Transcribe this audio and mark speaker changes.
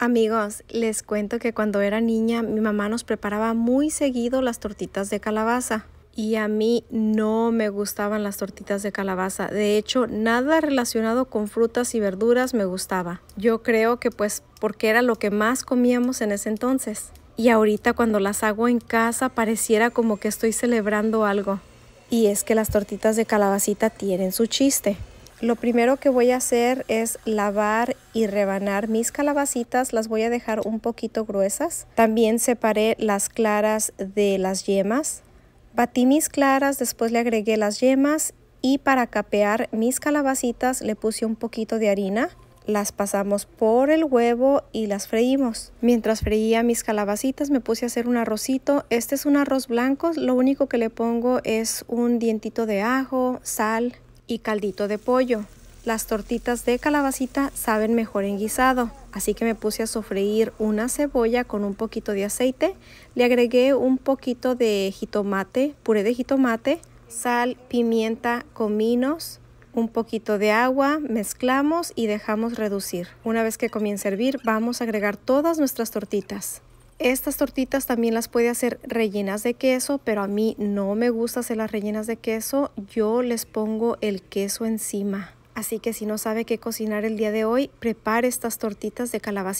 Speaker 1: Amigos, les cuento que cuando era niña mi mamá nos preparaba muy seguido las tortitas de calabaza. Y a mí no me gustaban las tortitas de calabaza. De hecho, nada relacionado con frutas y verduras me gustaba. Yo creo que pues porque era lo que más comíamos en ese entonces. Y ahorita cuando las hago en casa pareciera como que estoy celebrando algo. Y es que las tortitas de calabacita tienen su chiste. Lo primero que voy a hacer es lavar y rebanar mis calabacitas. Las voy a dejar un poquito gruesas. También separé las claras de las yemas. Batí mis claras, después le agregué las yemas y para capear mis calabacitas le puse un poquito de harina. Las pasamos por el huevo y las freímos. Mientras freía mis calabacitas me puse a hacer un arrocito. Este es un arroz blanco. Lo único que le pongo es un dientito de ajo, sal y caldito de pollo. Las tortitas de calabacita saben mejor en guisado, así que me puse a sofreír una cebolla con un poquito de aceite. Le agregué un poquito de jitomate, puré de jitomate, sal, pimienta, cominos, un poquito de agua, mezclamos y dejamos reducir. Una vez que comience a hervir, vamos a agregar todas nuestras tortitas. Estas tortitas también las puede hacer rellenas de queso, pero a mí no me gusta hacer las rellenas de queso. Yo les pongo el queso encima. Así que si no sabe qué cocinar el día de hoy, prepare estas tortitas de calabaza